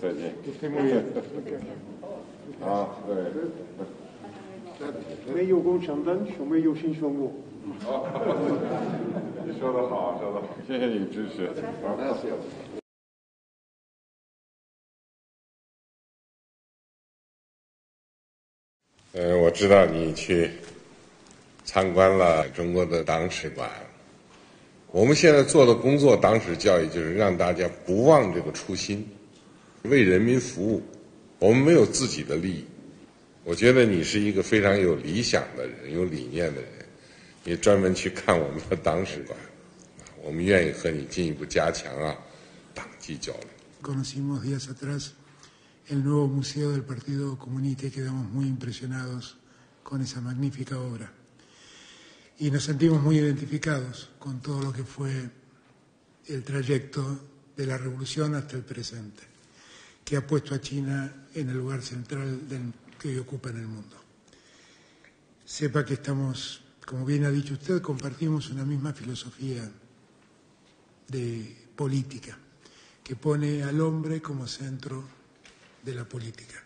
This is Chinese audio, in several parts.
再见。Esté muy bien. 啊，对，Medio con Chandan, yo medio sin Songo. 说得好，说得好，谢谢你支持。好。呃，我知道你去参观了中国的党史馆。我们现在做的工作，党史教育就是让大家不忘这个初心，为人民服务。我们没有自己的利益。我觉得你是一个非常有理想的人，有理念的人。你专门去看我们的党史馆，我们愿意和你进一步加强啊党纪交流。Conocimos días atrás el nuevo museo del Partido Comunista y quedamos muy impresionados con esa magnífica obra. Y nos sentimos muy identificados con todo lo que fue el trayecto de la revolución hasta el presente, que ha puesto a China en el lugar central que hoy ocupa en el mundo. Sepa que estamos, como bien ha dicho usted, compartimos una misma filosofía de política que pone al hombre como centro de la política.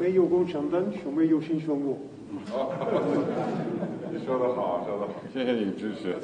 没有功成灯，就没有心胸你。说得好，说得好，谢谢你支持。